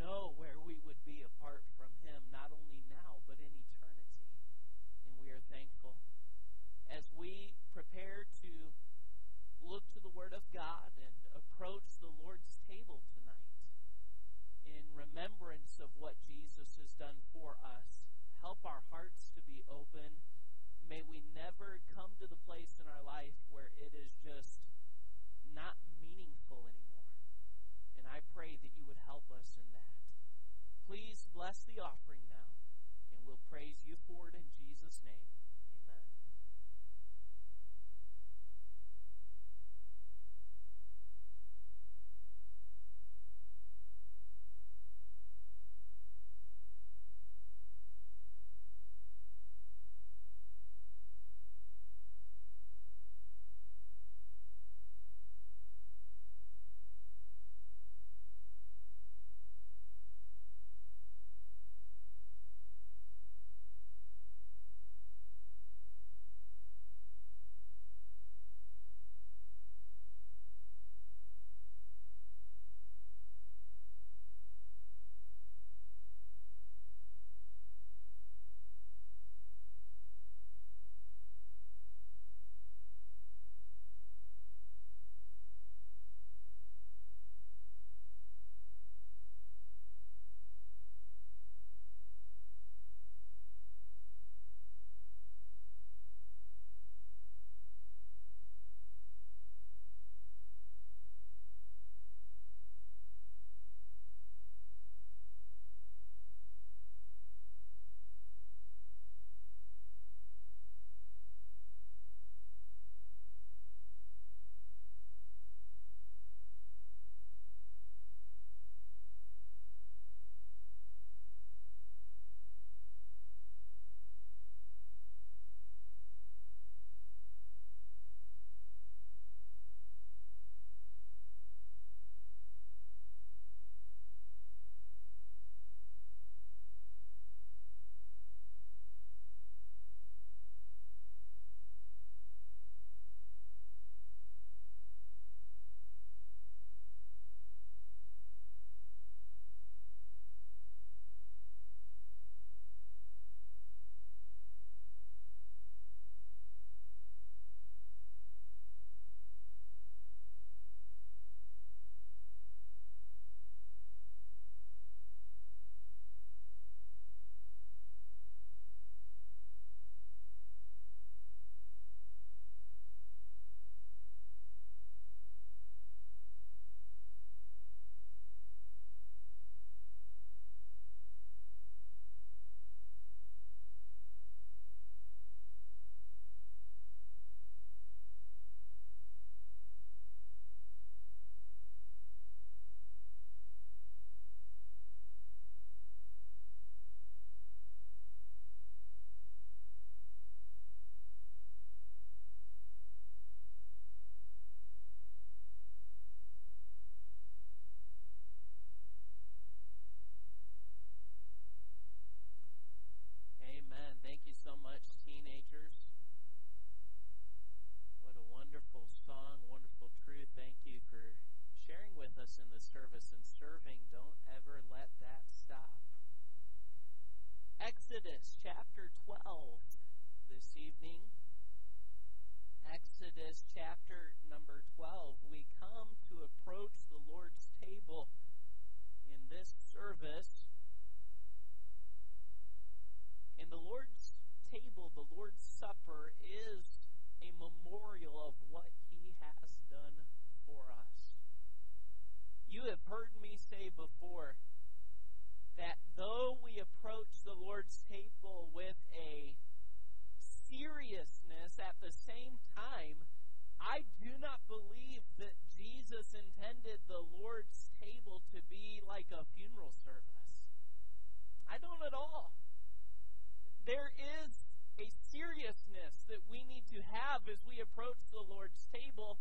Know where we would be apart from Him, not only now, but in eternity. And we are thankful. As we prepare to look to the Word of God and approach the Lord's table tonight in remembrance of what Jesus has done for us, help our hearts to be open. May we never come to the place in our life where it is just not meaningful anymore. And I pray that you would help us in that. Please bless the offering now, and we'll praise you for it in Jesus' name. Approach the Lord's table with a seriousness at the same time, I do not believe that Jesus intended the Lord's table to be like a funeral service. I don't at all there is a seriousness that we need to have as we approach the Lord's table.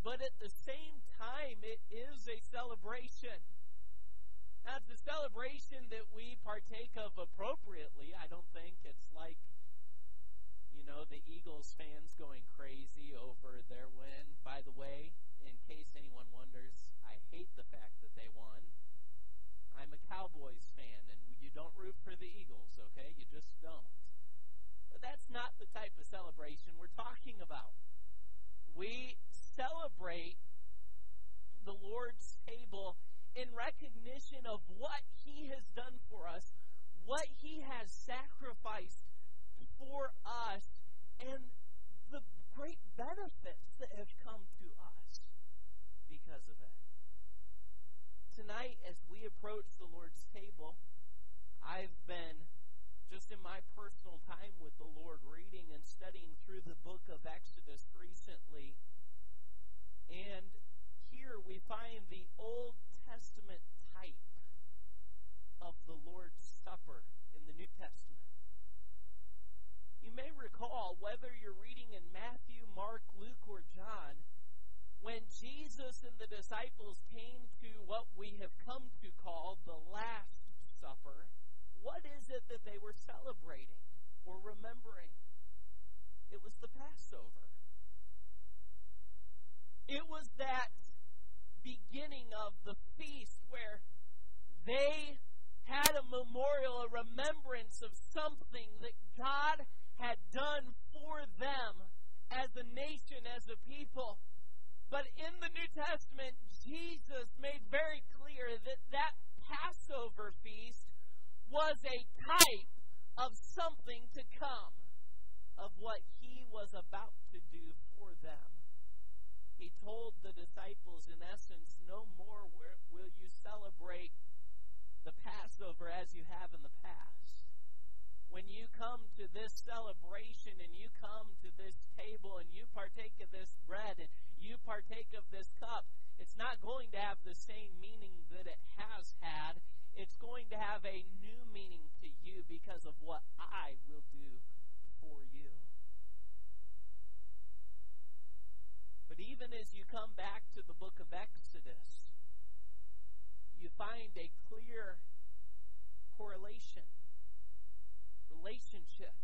but at the same time, it is a celebration. Now, it's a celebration that we partake of appropriately. I don't think it's like, you know, the Eagles fans going crazy over their win. By the way, in case anyone wonders, I hate the fact that they won. I'm a Cowboys fan, and you don't root for the Eagles, okay? You just don't. But that's not the type of celebration we're talking about. We celebrate the Lord's table in recognition of what He has done for us, what He has sacrificed for us, and the great benefits that have come to us because of it. Tonight, as we approach the Lord's table, I've been just in my personal time with the Lord reading and studying through the book of Exodus recently. And here we find the Old Testament type of the Lord's Supper in the New Testament. You may recall, whether you're reading in Matthew, Mark, Luke, or John, when Jesus and the disciples came to what we have come to call the Last Supper, what is it that they were celebrating or remembering? It was the Passover. It was that beginning of the feast where they had a memorial, a remembrance of something that God had done for them as a nation, as a people. But in the New Testament, Jesus made very clear that that Passover feast was a type of something to come, of what he was about to do for them. He told the disciples, in essence, no more will you celebrate the Passover as you have in the past. When you come to this celebration and you come to this table and you partake of this bread and you partake of this cup, it's not going to have the same meaning that it has had. It's going to have a new meaning to you because of what I will do for you. But even as you come back to the book of Exodus, you find a clear correlation, relationship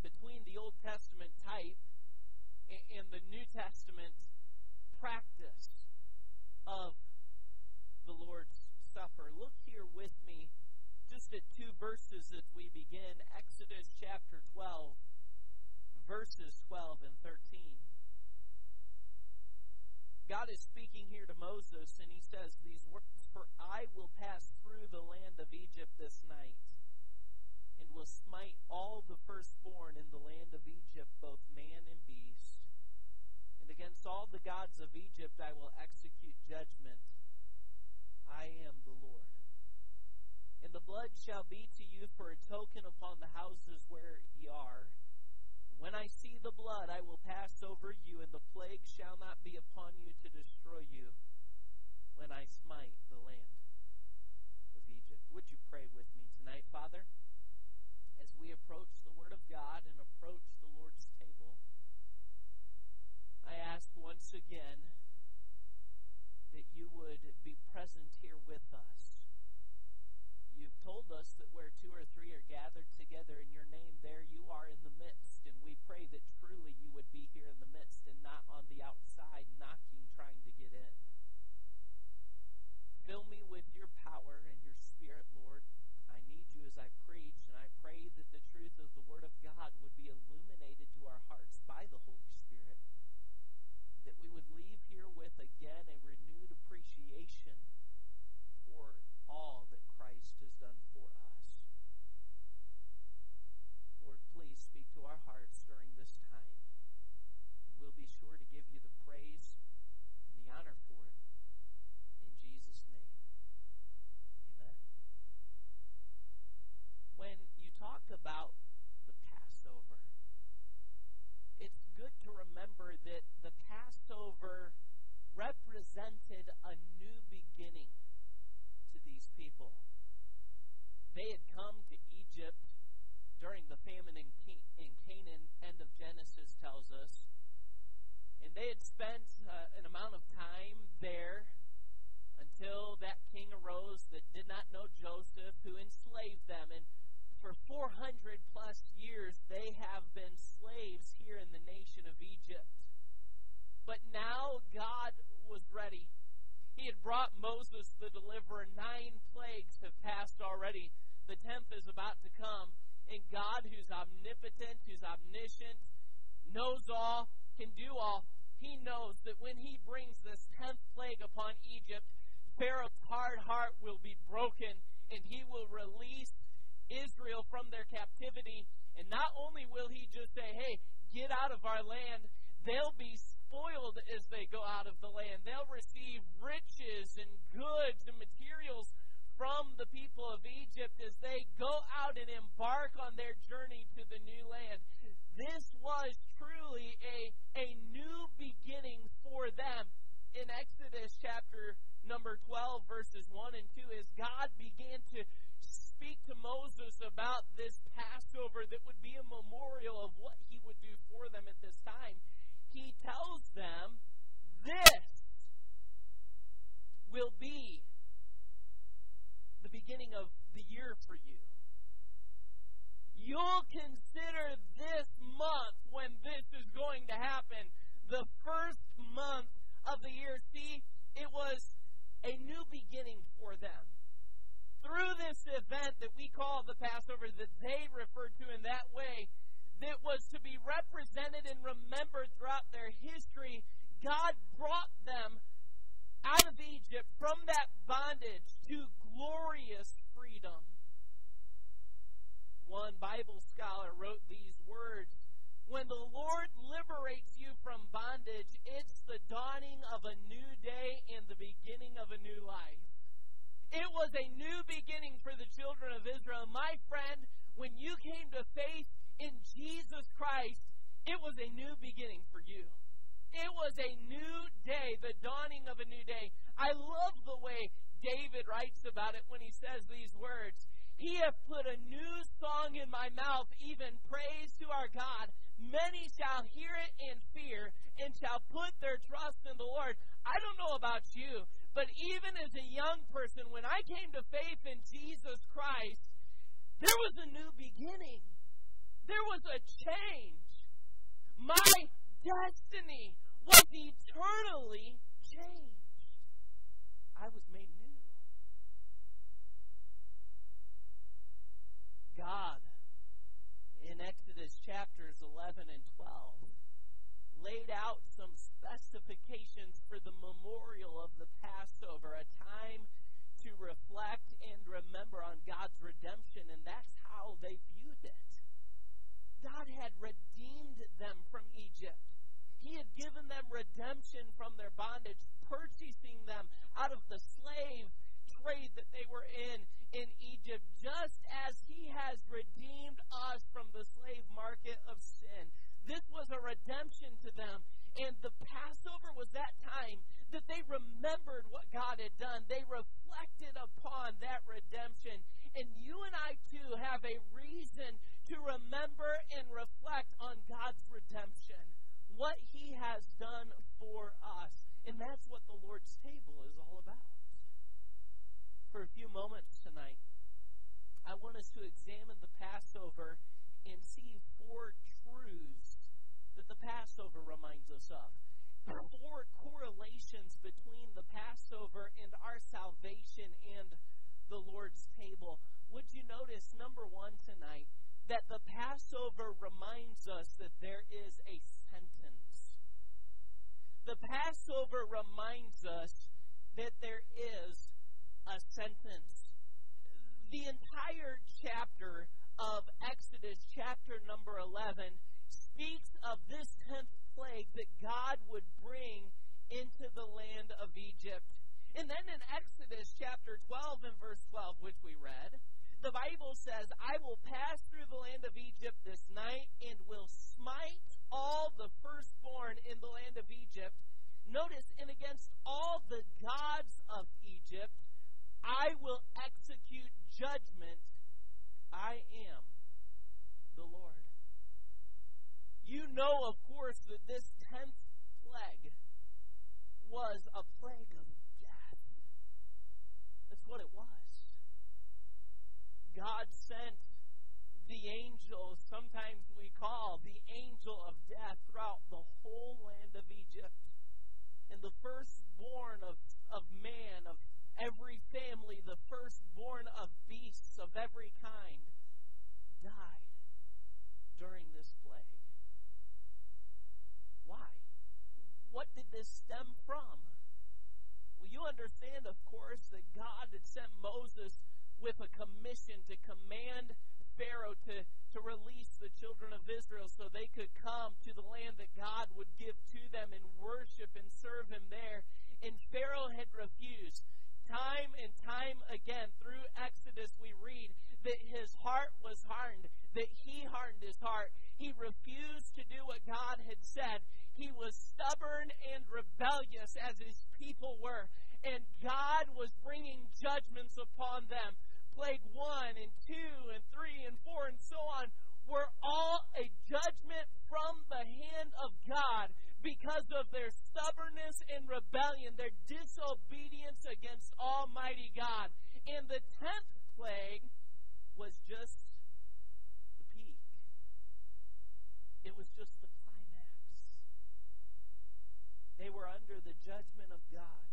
between the Old Testament type and the New Testament practice of the Lord's Supper. Look here with me just at two verses as we begin Exodus chapter 12, verses 12 and 13. God is speaking here to Moses, and he says these words For I will pass through the land of Egypt this night, and will smite all the firstborn in the land of Egypt, both man and beast. And against all the gods of Egypt I will execute judgment. I am the Lord. And the blood shall be to you for a token upon the houses where ye are. When I see the blood, I will pass over you, and the plague shall not be upon you to destroy you when I smite the land of Egypt. Would you pray with me tonight, Father? As we approach the Word of God and approach the Lord's table, I ask once again that you would be present here with us. You've told us that where two or three are gathered together in your name, there you are in the midst. And we pray that truly you would be here in the midst and not on the outside knocking, trying to get in. Fill me with your power and your spirit, Lord. I need you as I preach, and I pray that the truth of the Word of God would be illuminated to our hearts by the Holy Spirit. That we would leave here with again a renewed appreciation for all that Christ has done for us. Lord, please speak to our hearts during this time, and we'll be sure to give you the praise and the honor for it. In Jesus' name, amen. When you talk about the Passover, it's good to remember that the Passover represented a new beginning to these people. They had come to Egypt during the famine in, Canaan, end of Genesis tells us. And they had spent uh, an amount of time there until that king arose that did not know Joseph, who enslaved them. And for 400 plus years, they have been slaves here in the nation of Egypt. But now God was ready. He had brought Moses the deliverer. Nine plagues have passed already. The tenth is about to come. And God, who's omnipotent, who's omniscient, knows all, can do all, he knows that when he brings this tenth plague upon Egypt, Pharaoh's hard heart will be broken and he will release Israel from their captivity. And not only will he just say, hey, get out of our land, they'll be spoiled as they go out of the land. They'll receive riches and goods and materials from the people of Egypt as they go out and embark on their journey to the new land. This was truly a, a new beginning for them. In Exodus chapter number 12, verses 1 and 2, as God began to speak to Moses about this Passover that would be a memorial of what he would do for them at this time, he tells them, redemption to them. And the Passover was that time that they remembered what God had done. They reflected upon that redemption. And you and I, too, have a reason to remember and reflect on God's redemption, what He has done for us. And that's what the Lord's table is all about. For a few moments tonight, I want us to examine the Passover and see four truths that the Passover reminds us of. Four correlations between the Passover and our salvation and the Lord's table. Would you notice, number one tonight, that the Passover reminds us that there is a sentence. The Passover reminds us that there is a sentence. The entire chapter of Exodus, chapter number 11, speaks of this tenth plague that God would bring into the land of Egypt. And then in Exodus chapter 12 and verse 12, which we read, the Bible says, I will pass through the land of Egypt this night and will smite all the firstborn in the land of Egypt. Notice, and against all the gods of Egypt, I will execute judgment. I am the Lord. You know, of course, that this tenth plague was a plague of death. That's what it was. God sent the angel, sometimes we call the angel of death, throughout the whole land of Egypt. And the firstborn of, of man, of every family, the firstborn of beasts of every kind, died during this plague. Why? What did this stem from? Well, you understand, of course, that God had sent Moses with a commission to command Pharaoh to, to release the children of Israel so they could come to the land that God would give to them and worship and serve Him there. And Pharaoh had refused. Time and time again through Exodus, we read that his heart was hardened, that he hardened his heart. He refused to do what God had said. He was stubborn and rebellious as his people were. And God was bringing judgments upon them plague one and two and three and four and so on were all a judgment from the hand of God because of their stubbornness and rebellion, their disobedience against Almighty God. And the tenth plague was just the peak, it was just the climax. They were under the judgment of God,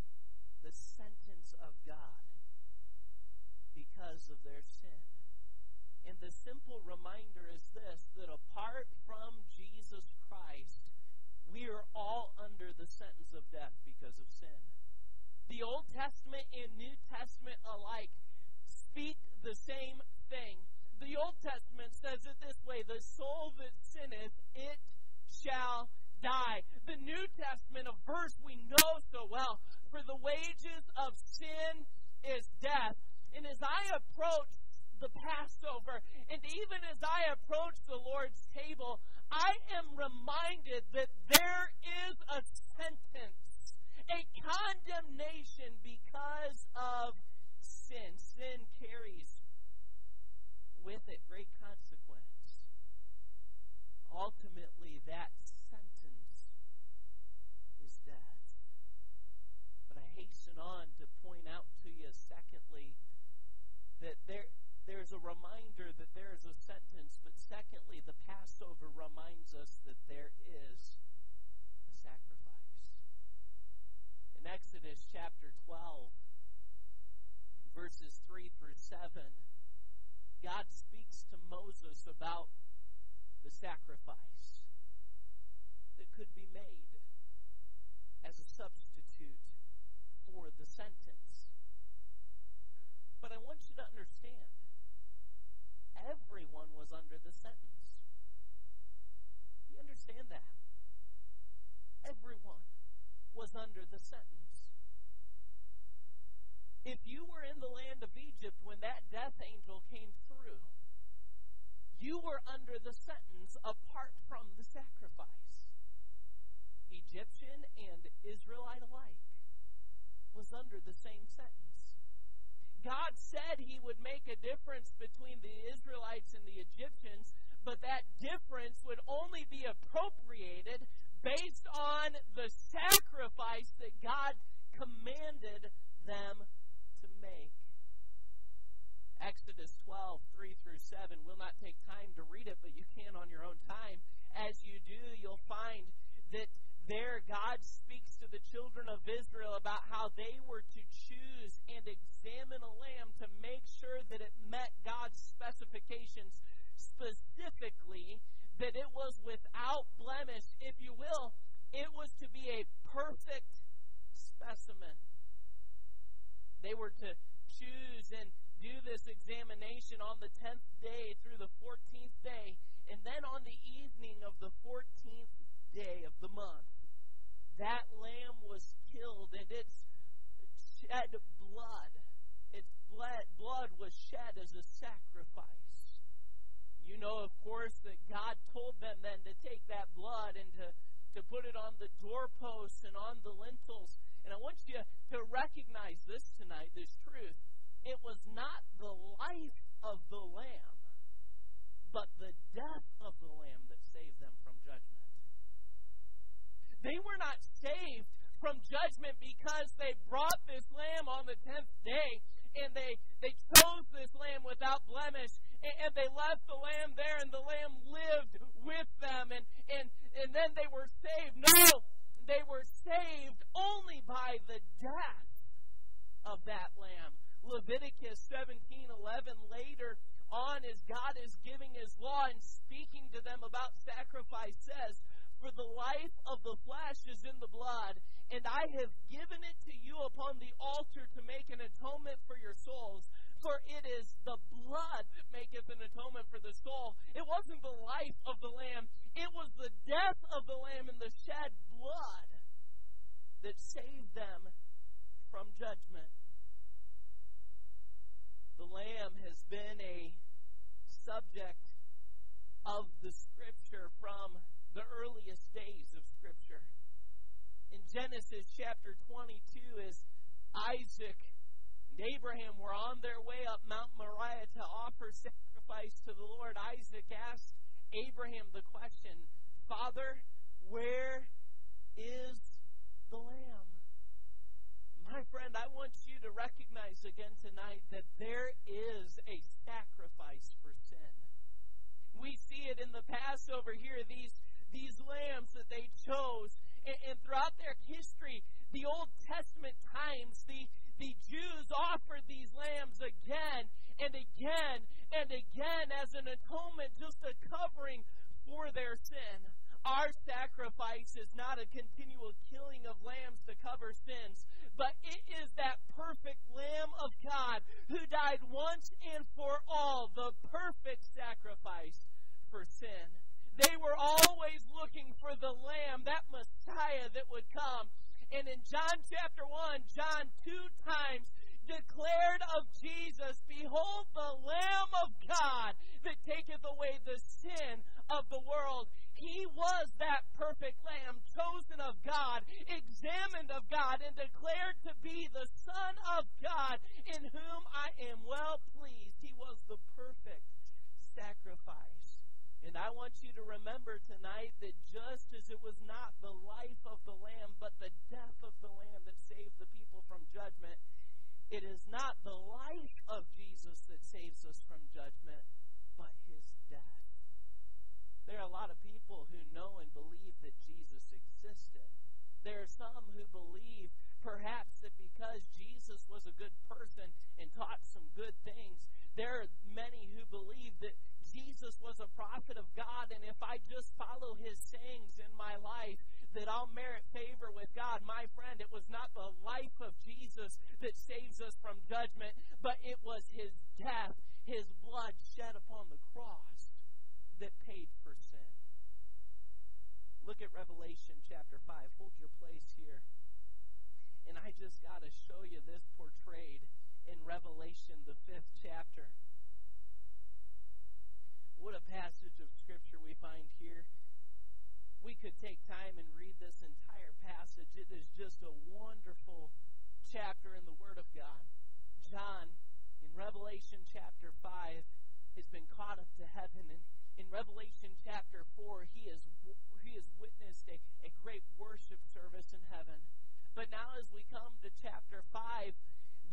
the sentence of God because of their sin. And the simple reminder is this that apart from Jesus Christ, we are all under the sentence of death because of sin. The Old Testament and New Testament alike speak the same thing. The Old Testament says it this way the soul that sinneth, it shall die. The New Testament, a verse we know so well, for the wages of sin is death. And as I approach the Passover, and even as I approach the Lord's table, I am reminded that there is a sentence, a condemnation because of sin. Sin carries with it great consequence. Ultimately, that sentence is death. But I hasten on to point out to you, secondly, that there there's a reminder that there is a sentence, but secondly, the Passover reminds us that there is a sacrifice. In Exodus chapter 12, verses 3 through 7, God speaks to Moses about the sacrifice that could be made as a substitute for the sentence. But I want you to understand everyone was under the sentence. You understand that? Everyone was under the sentence. If you were in the land of Egypt when that death angel came through, you were under the sentence apart from the sacrifice. Egyptian and Israelite alike was under the same sentence. God said he would make a difference between the Israelites and the Egyptians, but that difference would only be appropriated based on the sacrifice that God commanded them to make. Exodus 12, 3 through 7. We'll not take time to read it, but you can on your own time. As you do, you'll find that there God speaks to the children of Israel about how they were to choose and examine a lamb to make sure that it met God's specifications, specifically that it was without blemish, if you will. It was to be a perfect specimen. They were to choose and do this examination on the 10th day through the 14th day, and then on the evening of the 14th day of the month, that lamb was killed and its shed blood its blood, was shed as a sacrifice. You know, of course, that God told them then to take that blood and to, to put it on the doorposts and on the lintels. And I want you to recognize this tonight, this truth. It was not the life of the lamb, but the death of the lamb that saved them from judgment. They were not saved from judgment because they brought this lamb on the tenth day and they, they chose this lamb without blemish, and, and they left the lamb there, and the lamb lived with them, and, and, and then they were saved. No, they were saved only by the death of that lamb. Leviticus 17:11 later on as God is giving his law and speaking to them about sacrifice says, "For the life of the flesh is in the blood, and I have given it to you upon the altar to make an atonement for your souls." For it is the blood that maketh an atonement for the soul. It wasn't the life of the lamb, it was the death of the lamb and the shed blood that saved them from judgment. The lamb has been a subject of the scripture from the earliest days of scripture. In Genesis chapter 22, as Isaac and Abraham were on their way up Mount Moriah to offer sacrifice to the Lord, Isaac asked Abraham the question, Father, where is the lamb? My friend, I want you to recognize again tonight that there is a sacrifice for sin. We see it in the Passover here, these, these lambs that they chose. And, and throughout their history, the Old Testament times, the, the Jews offered these lambs again and again and again as an atonement, just a covering for their sin. Our sacrifice is not a continual killing of lambs to cover sins, but it is that perfect Lamb of God who died once and for all, the perfect sacrifice for sin. They were always looking for the Lamb, that Messiah that would come. And in John chapter 1, John two times declared of Jesus, Behold the Lamb of God that taketh away the sin of the world. He was that perfect lamb, chosen of God, examined of God, and declared to be the Son of God, in whom I am well pleased. He was the perfect sacrifice. And I want you to remember tonight that just as it was not the life of the Lamb, but the death of the Lamb that saved the people from judgment, it is not the life of Jesus that saves us from judgment, but his death. There are a lot of people who know and believe that Jesus existed. There are some who believe perhaps that because Jesus was a good person and taught some good things, there are many who believe that Jesus was a prophet of God, and if I just follow his sayings in my life, that I'll merit favor with God. My friend, it was not the life of Jesus that saves us from judgment, but it was his death, his blood shed upon the cross that paid for sin. Look at Revelation chapter 5. Hold your place here. And I just got to show you this portrayed in Revelation, the fifth chapter. What a passage of Scripture we find here. We could take time and read this entire passage. It is just a wonderful chapter in the Word of God. John, in Revelation chapter 5, has been caught up to heaven and in Revelation chapter 4, he has, he has witnessed a, a great worship service in heaven. But now, as we come to chapter 5,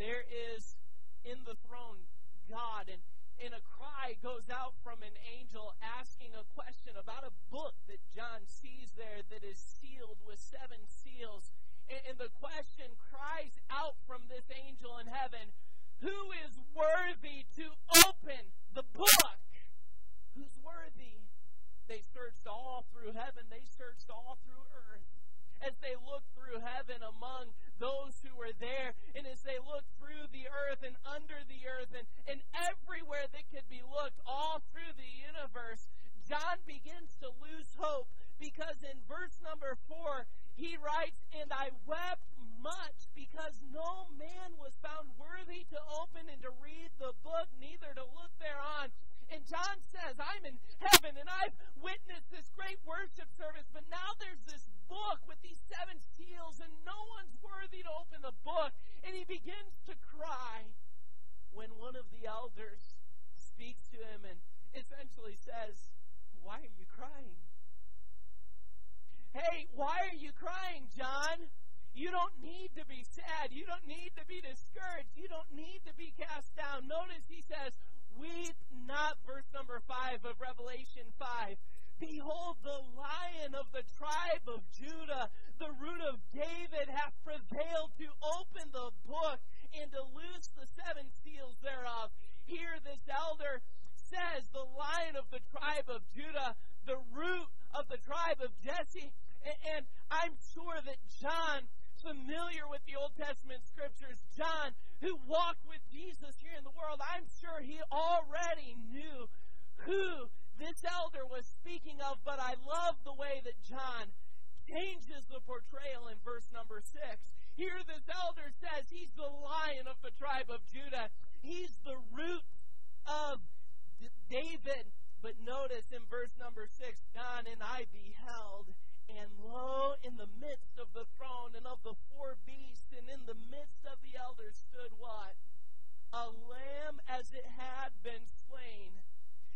there is in the throne God, and, and a cry goes out from an angel asking a question about a book that John sees there that is sealed with seven seals. And, and the question cries out from this angel in heaven Who is worthy to open the book? who's worthy. They searched all through heaven, they searched all through earth. As they looked through heaven among those who were there, and as they looked through the earth and under the earth and, and everywhere that could be looked, all through the universe, John begins to lose hope because in verse number four, he writes, And I wept much because no man was found worthy to open and to read the book, neither to look thereon. And John says, I'm in heaven and I've witnessed this great worship service, but now there's this book with these seven seals and no one's worthy to open the book. And he begins to cry when one of the elders speaks to him and essentially says, Why are you crying? Hey, why are you crying, John? You don't need to be sad. You don't need to be discouraged. You don't need to be cast down. Notice he says, Weep not, verse number 5 of Revelation 5. Behold, the lion of the tribe of Judah, the root of David, hath prevailed to open the book and to loose the seven seals thereof. Here, this elder says, the lion of the tribe of Judah, the root of the tribe of Jesse. And I'm sure that John, familiar with the Old Testament scriptures, John, who walked with Jesus here in the world, I'm sure he already knew who this elder was speaking of, but I love the way that John changes the portrayal in verse number six. Here, this elder says he's the lion of the tribe of Judah. He's the root of David. But notice in verse number six, John and I beheld, and lo, in the midst of the throne and of the four beasts, and in the midst of the elders stood what? A lamb as it had been slain.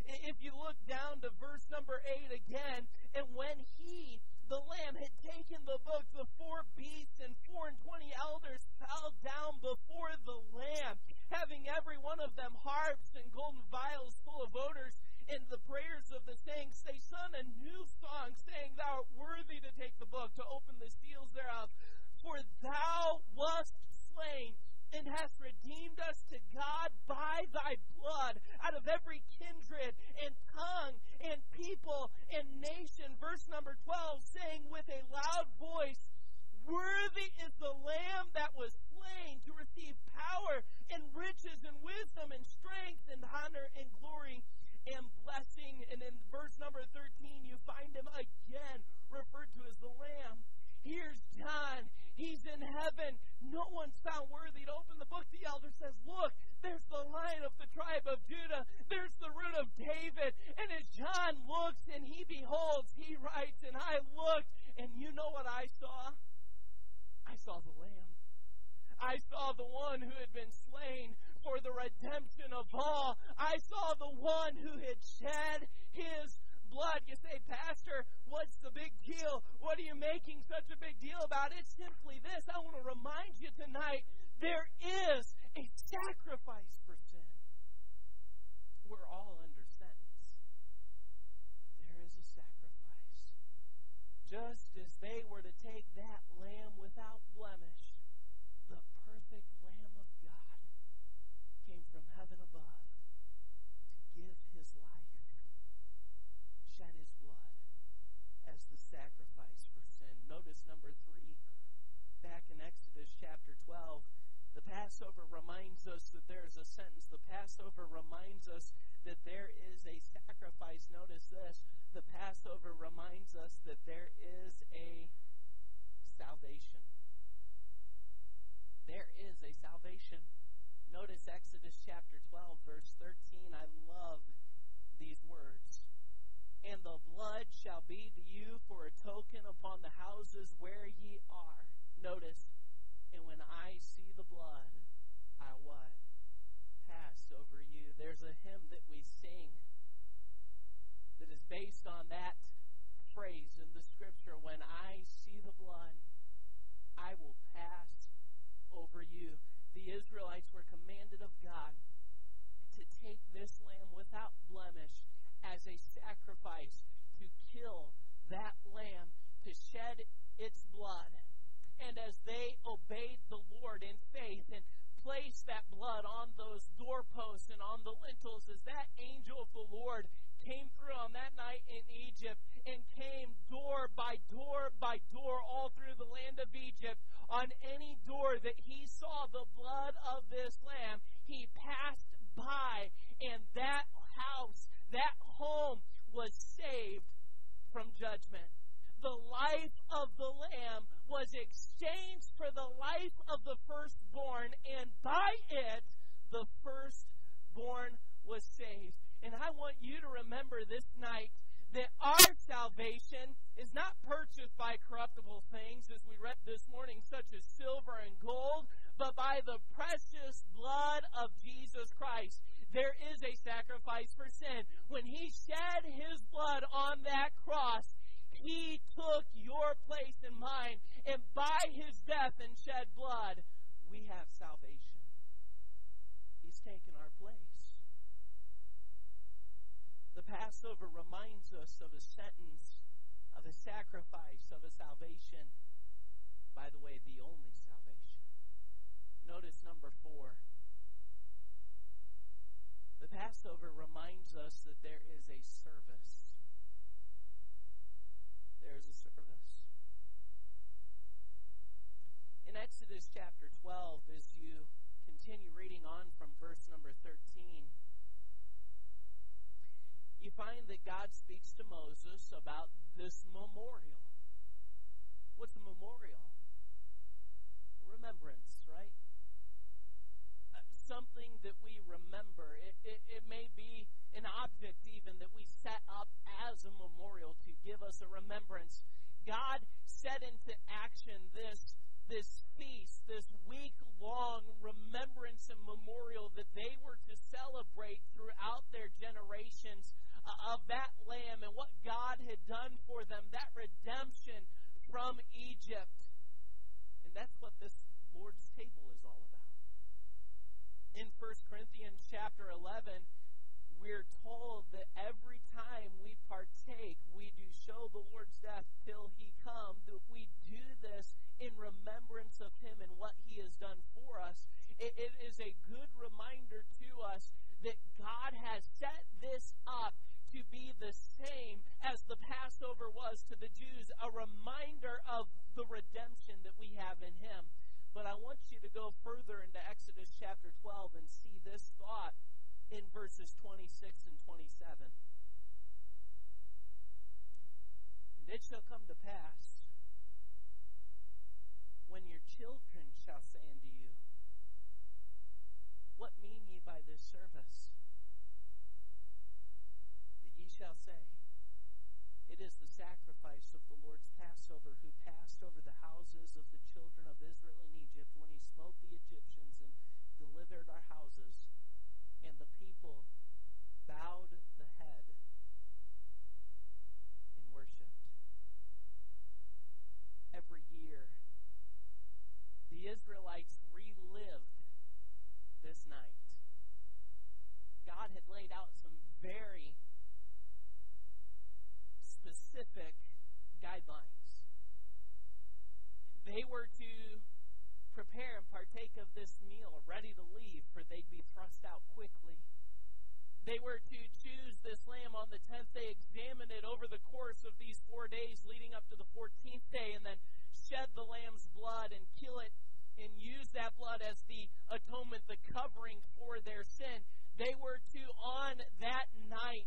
If you look down to verse number eight again, and when he, the Lamb had taken the book, the four beasts and four and twenty elders fell down before the Lamb, having every one of them harps and golden vials full of odors. And the prayers of the saints, they sung a new song, saying, Thou art worthy to take the book, to open the seals thereof. For thou wast slain and hast redeemed us to God by thy blood out of every kindred and tongue and people and nation. Verse number 12 saying with a loud voice, Worthy is the Lamb that was slain to receive power and riches and wisdom and strength and honor and glory and blessing. And in verse number 13, you find him again referred to as the Lamb. Here's John. He's in heaven. No one's found worthy to open the book. The elder says, Look, there's the lion of the tribe of Judah. There's the root of David. And as John looks and he beholds, he writes, And I looked, and you know what I saw? I saw the lamb. I saw the one who had been slain for the redemption of all. I saw the one who had shed his blood. You say, Pastor, what's the big deal? What are you making such a big deal about? It's simply this. I want to remind you tonight there is a sacrifice for sin. We're all under sentence, but there is a sacrifice. Just as they were to take that lamb without blemish, the perfect Lamb of God came from heaven above to give his life shed his blood as the sacrifice for sin. Notice number three, back in Exodus chapter 12, the Passover reminds us that there's a sentence. The Passover reminds us that there is a sacrifice. Notice this. The Passover reminds us that there is a salvation. There is a salvation. Notice Exodus chapter 12, verse 13. I love these words. And the blood shall be to you for a token upon the houses where ye are. Notice, and when I see the blood, I what? Pass over you. There's a hymn that we sing that is based on that phrase in the scripture. When I see the blood, I will pass over you. The Israelites were commanded of God to take this lamb without blemish as a sacrifice to kill that lamb, to shed its blood. And as they obeyed the Lord in faith and placed that blood on those doorposts and on the lintels, as that angel of the Lord came through on that night in Egypt and came door by door by door all through the land of Egypt, on any door that he saw the blood of this lamb, he passed by, and that house that home was saved from judgment. The life of the lamb was exchanged for the life of the firstborn, and by it, the firstborn was saved. And I want you to remember this night that our salvation is not purchased by corruptible things, as we read this morning, such as silver and gold, but by the precious blood of Jesus Christ there is a sacrifice for sin. When he shed his blood on that cross, he took your place and mine, and by his death and shed blood, we have salvation. He's taken our place. The Passover reminds us of a sentence, of a sacrifice, of a salvation. By the way, the only salvation. Notice number four. The Passover reminds us that there is a service. There is a service. In Exodus chapter 12, as you continue reading on from verse number 13, you find that God speaks to Moses about this memorial. What's a memorial? Remembrance, right? Something that we remember. It, it, it may be an object even that we set up as a memorial to give us a remembrance. God set into action this this feast, this week long remembrance and memorial that they were to celebrate throughout their generations uh, of that lamb and what God had done for them, that redemption from Egypt. And that's what this Lord's table is all about. In 1 Corinthians chapter 11, we're told that every time we partake, we do show the Lord's death till he come, that we do this in remembrance of him and what he has done for us. it, it is a good reminder to us that God has set this up to be the same as the Passover was to the Jews, a reminder of the redemption that we have in Him. But I want you to go further into Exodus chapter 12 and see this thought in verses 26 and 27. And it shall come to pass when your children shall say unto you, What mean ye by this service? That ye shall say, It is the sacrifice of the Lord's Passover, who passed over the houses of the children of Israel in Egypt when he smote the Egyptians and delivered our houses. And the people bowed the head and worshipped. Every year, the Israelites relived this night. God had laid out some very specific guidelines. They were to prepare and partake of this meal ready to leave, for they'd be thrust out quickly. They were to choose this lamb on the 10th day, examine it over the course of these four days leading up to the 14th day, and then shed the lamb's blood and kill it and use that blood as the atonement, the covering for their sin. They were to, on that night,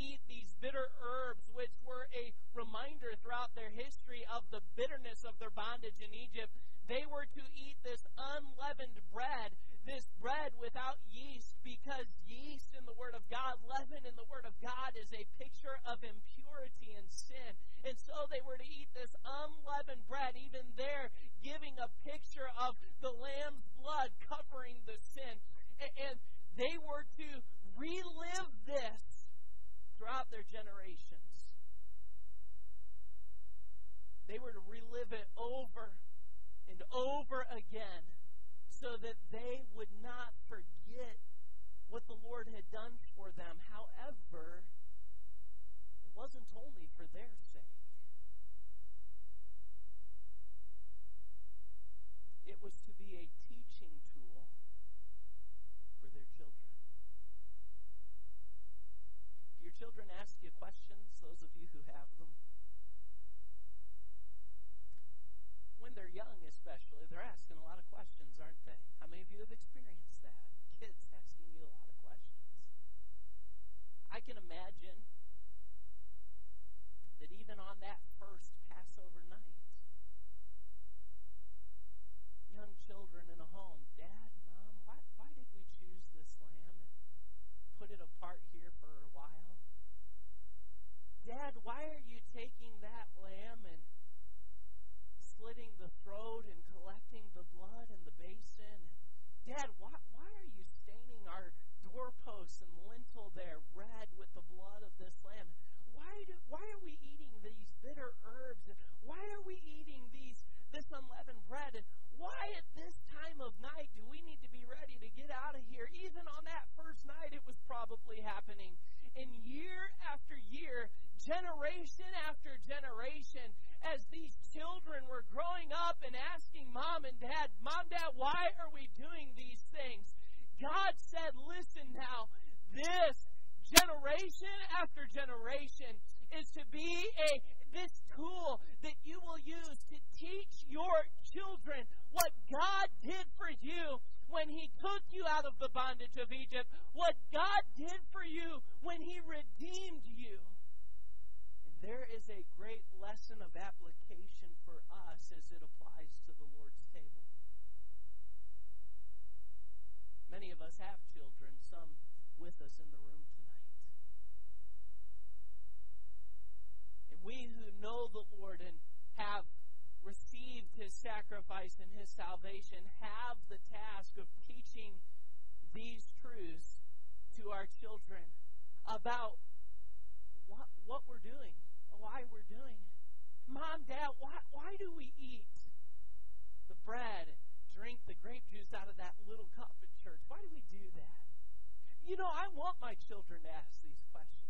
eat these bitter herbs, which were a reminder throughout their history of the bitterness of their bondage in Egypt. They were to eat this unleavened bread, this bread without yeast, because yeast in the Word of God, leaven in the Word of God, is a picture of impurity and sin. And so they were to eat this unleavened bread, even there giving a picture of the Lamb's blood covering the sin. And they were to relive this throughout their generations. They were to relive it over and over again so that they would not forget what the Lord had done for them. However, it wasn't only for their sake. It was to be a teaching tool for their children your children ask you questions, those of you who have them? When they're young, especially, they're asking a lot of questions, aren't they? How many of you have experienced that? Kids asking you a lot of questions. I can imagine that even on that first Passover night, young children in a home, Dad, Mom, why, why did we choose this lamb put it apart here for a while? Dad, why are you taking that lamb and slitting the throat and collecting the blood in the basin? And Dad, why, why are you staining our doorposts and lintel there red with the blood of this lamb? Why do why are we eating these bitter herbs? Why are we eating these this unleavened bread? And why at this time of night do we need to be ready to get out of here? Even on that first night it was probably happening. And year after year, generation after generation, as these children were growing up and asking mom and dad, Mom, Dad, why are we doing these things? God said, Listen now, this generation after generation is to be a this tool that you will use to teach your children what God did for you when he took you out of the bondage of Egypt, what God did for you when he redeemed you. And there is a great lesson of application for us as it applies to the Lord's table. Many of us have children, some with us in the room tonight. We who know the Lord and have received his sacrifice and his salvation have the task of teaching these truths to our children about what, what we're doing, why we're doing it. Mom, Dad, why, why do we eat the bread, drink the grape juice out of that little cup at church? Why do we do that? You know, I want my children to ask these questions.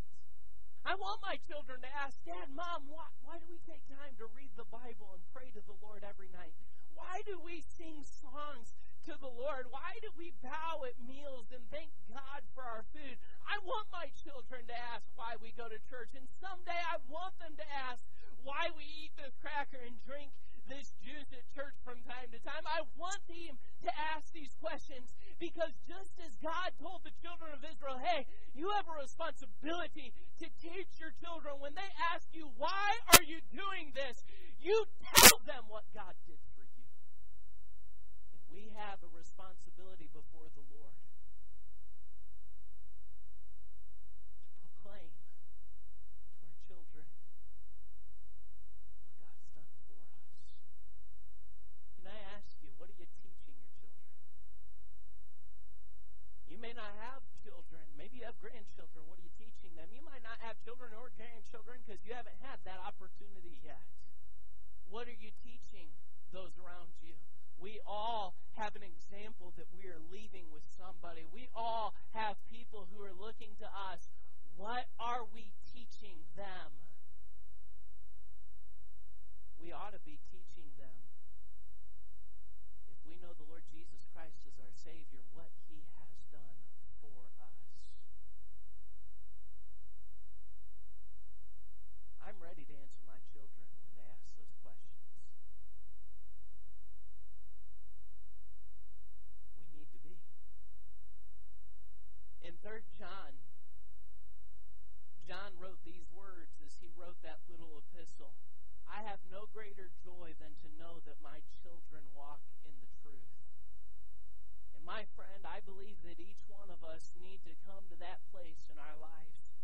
I want my children to ask, Dad, Mom, why, why do we take time to read the Bible and pray to the Lord every night? Why do we sing songs to the Lord? Why do we bow at meals and thank God for our food? I want my children to ask why we go to church, and someday I want them to ask why we eat this cracker and drink this Jews at church from time to time. I want them to ask these questions because just as God told the children of Israel, hey, you have a responsibility to teach your children when they ask you, why are you doing this? You tell them what God did for you. And we have a responsibility before the Lord to proclaim to our children what God's done for us. Can I ask you, what are you teaching your children? You may not have children. Maybe you have grandchildren. What are you teaching them? You might not have children or grandchildren because you haven't had that opportunity yet. What are you teaching those around you? We all have an example that we are leaving with somebody. We all have people who are looking to us. What are we teaching them? We ought to be teaching them. If we know the Lord Jesus Christ as our Savior, what He has done for us. I'm ready to answer my children when they ask those questions. We need to be. 3 John, John wrote these words as he wrote that little epistle. I have no greater joy than to know that my children walk in the truth. And my friend, I believe that each one of us need to come to that place in our lives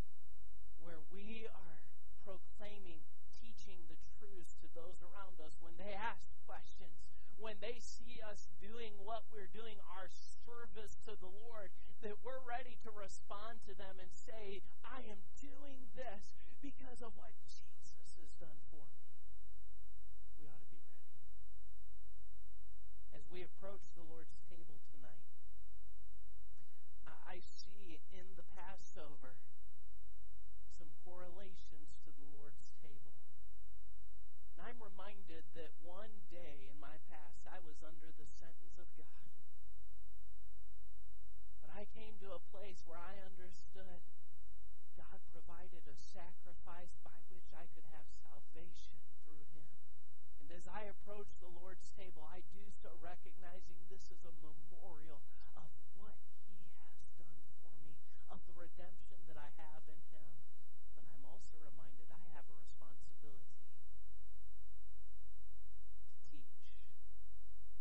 where we are proclaiming, teaching the truths to those around us when they ask questions, when they see us doing what we're doing, our service to the Lord, that we're ready to respond to them and say, I am doing this because of what Jesus has done for me. We ought to be ready. As we approach the Lord's table tonight, I see in the Passover some correlations to the Lord's table. And I'm reminded that one day in my past I was under the sentence of God. I came to a place where I understood that God provided a sacrifice by which I could have salvation through Him. And as I approach the Lord's table, I do so recognizing this is a memorial of what He has done for me, of the redemption that I have in Him. But I'm also reminded I have a responsibility to teach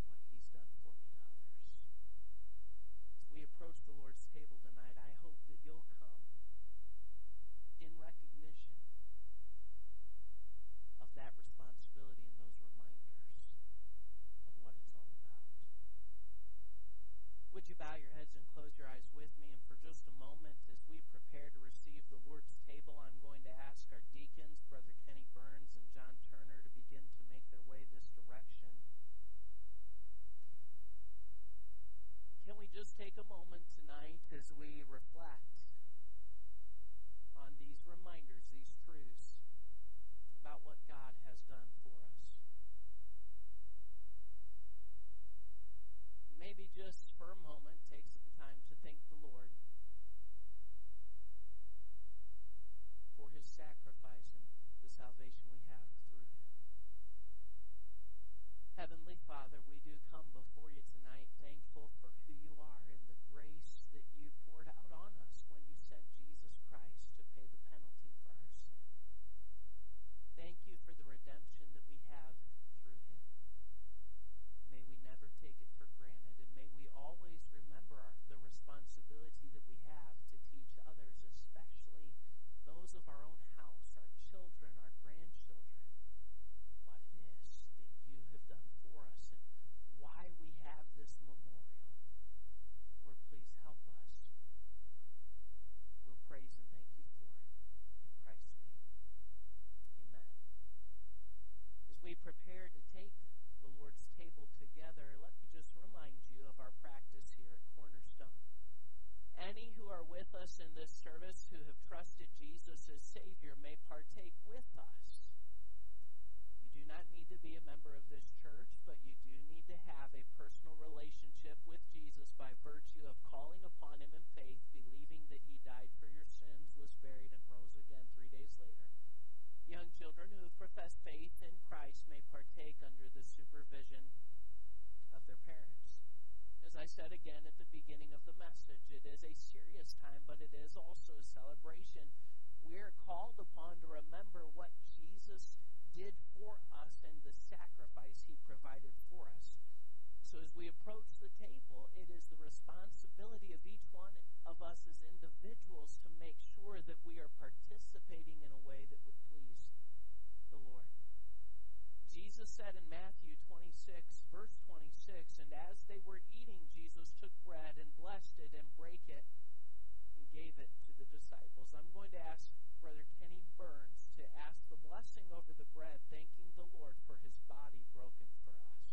what He's done for me to others. As we approach the Lord's table tonight, I hope that you'll come in recognition of that responsibility and those reminders of what it's all about. Would you bow your heads and close your eyes with me? And for just a moment, as we prepare to receive the Lord's table, I'm going to ask our deacons, Brother Kenny Burns and John Turner, to begin just take a moment tonight as we reflect on these reminders, these truths about what God has done for us. Maybe just for a moment, take some time to thank the Lord for his sacrifice and the salvation we have through him. Father, we do come before you tonight thankful for who you are and the grace that you poured out on us when you sent Jesus Christ to pay the penalty for our sin. Thank you for the redemption that we have through him. May we never take it for granted, and may we always remember our, the responsibility that we have to teach others, especially those of our own house, our children, our grandchildren, what it is that you have done for us and why we have this memorial. Lord, please help us. We'll praise and thank you for it. In Christ's name, amen. As we prepare to take the Lord's table together, let me just remind you of our practice here at Cornerstone. Any who are with us in this service who have trusted Jesus as Savior may partake with us. You do not need to be a member of this church, but you do need to have a personal relationship with Jesus by virtue of calling upon Him in faith, believing that He died for your buried, and rose again three days later. Young children who have professed faith in Christ may partake under the supervision of their parents. As I said again at the beginning of the message, it is a serious time, but it is also a celebration. We're called upon to remember what Jesus did for us and the sacrifice he provided for us. So as we approach the table, it is the responsibility of each one of us as individuals to make sure that we are participating in a way that would please the Lord. Jesus said in Matthew 26, verse 26, and as they were eating, Jesus took bread and blessed it and brake it and gave it to the disciples. I'm going to ask Brother Kenny Burns to ask the blessing over the bread, thanking the Lord for his body broken for us.